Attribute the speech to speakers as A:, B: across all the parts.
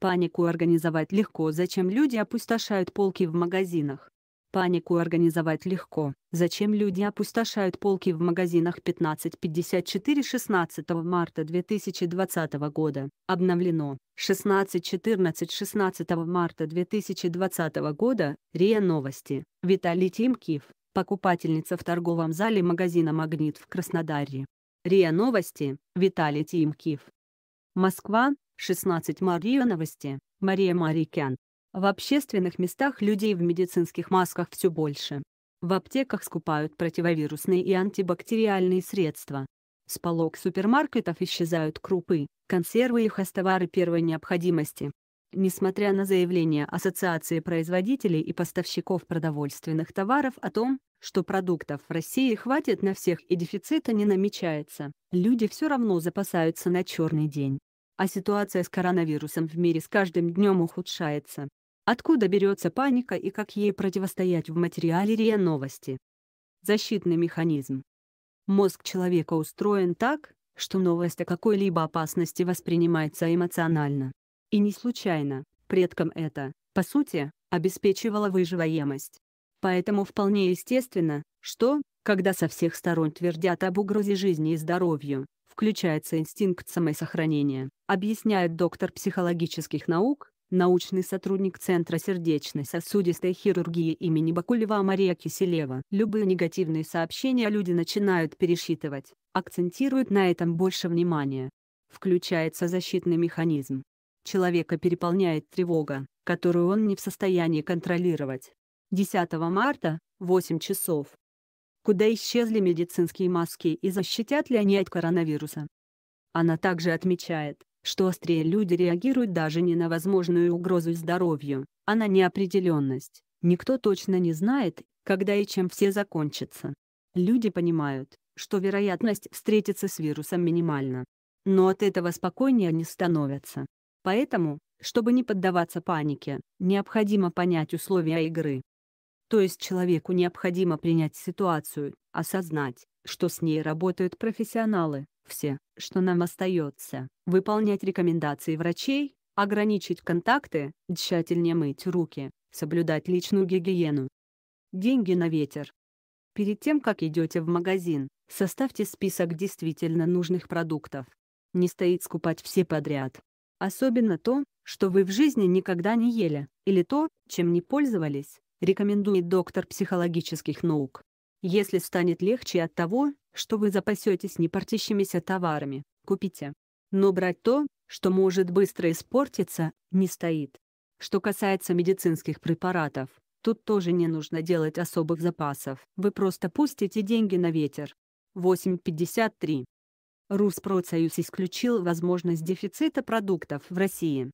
A: Панику организовать легко, зачем люди опустошают полки в магазинах. Панику организовать легко, зачем люди опустошают полки в магазинах 1554 16 марта 2020 года, обновлено, 1614 16 марта 2020 года, РИА Новости, Виталий Тимкив, покупательница в торговом зале магазина «Магнит» в Краснодаре. РИА Новости, Виталий Тимкив. Москва, 16 Мария Новости, Мария Марикян. В общественных местах людей в медицинских масках все больше. В аптеках скупают противовирусные и антибактериальные средства. С полок супермаркетов исчезают крупы, консервы и хостовары первой необходимости. Несмотря на заявления Ассоциации производителей и поставщиков продовольственных товаров о том, что продуктов в России хватит на всех и дефицита не намечается, люди все равно запасаются на черный день а ситуация с коронавирусом в мире с каждым днем ухудшается. Откуда берется паника и как ей противостоять в материале РИА Новости? Защитный механизм. Мозг человека устроен так, что новость о какой-либо опасности воспринимается эмоционально. И не случайно, предкам это, по сути, обеспечивало выживаемость. Поэтому вполне естественно, что, когда со всех сторон твердят об угрозе жизни и здоровью, включается инстинкт самосохранения, объясняет доктор психологических наук, научный сотрудник Центра сердечно-сосудистой хирургии имени Бакулева Мария Киселева. Любые негативные сообщения люди начинают пересчитывать, акцентируют на этом больше внимания. Включается защитный механизм. Человека переполняет тревога, которую он не в состоянии контролировать. 10 марта, 8 часов, Куда исчезли медицинские маски и защитят ли они от коронавируса? Она также отмечает, что острее люди реагируют даже не на возможную угрозу здоровью, а на неопределенность. Никто точно не знает, когда и чем все закончится. Люди понимают, что вероятность встретиться с вирусом минимальна. Но от этого спокойнее не становятся. Поэтому, чтобы не поддаваться панике, необходимо понять условия игры. То есть человеку необходимо принять ситуацию, осознать, что с ней работают профессионалы, все, что нам остается, выполнять рекомендации врачей, ограничить контакты, тщательнее мыть руки, соблюдать личную гигиену. Деньги на ветер. Перед тем, как идете в магазин, составьте список действительно нужных продуктов. Не стоит скупать все подряд. Особенно то, что вы в жизни никогда не ели, или то, чем не пользовались, рекомендует доктор психологических наук. Если станет легче от того, что вы запасетесь непортящимися товарами, купите. Но брать то, что может быстро испортиться, не стоит. Что касается медицинских препаратов, тут тоже не нужно делать особых запасов. Вы просто пустите деньги на ветер. 8.53. Руспродсоюз исключил возможность дефицита продуктов в России.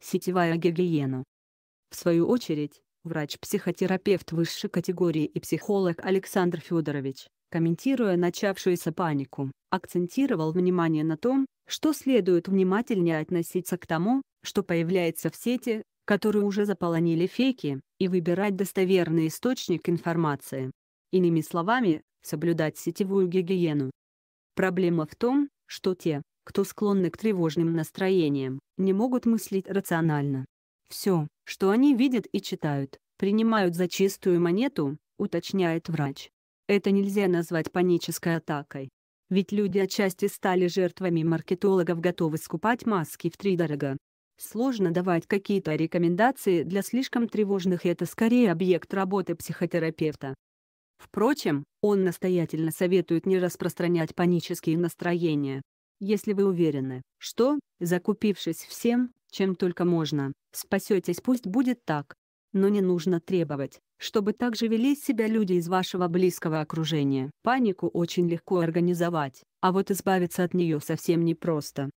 A: Сетевая гигиена. В свою очередь, врач-психотерапевт высшей категории и психолог Александр Федорович, комментируя начавшуюся панику, акцентировал внимание на том, что следует внимательнее относиться к тому, что появляется в сети, которые уже заполонили фейки, и выбирать достоверный источник информации. Иными словами, соблюдать сетевую гигиену. Проблема в том, что те, кто склонны к тревожным настроениям, не могут мыслить рационально. Все, что они видят и читают, принимают за чистую монету, уточняет врач. Это нельзя назвать панической атакой. Ведь люди отчасти стали жертвами маркетологов готовы скупать маски втридорога. Сложно давать какие-то рекомендации для слишком тревожных это скорее объект работы психотерапевта. Впрочем, он настоятельно советует не распространять панические настроения. Если вы уверены, что, закупившись всем, чем только можно, спасетесь пусть будет так. Но не нужно требовать, чтобы так же вели себя люди из вашего близкого окружения. Панику очень легко организовать, а вот избавиться от нее совсем непросто.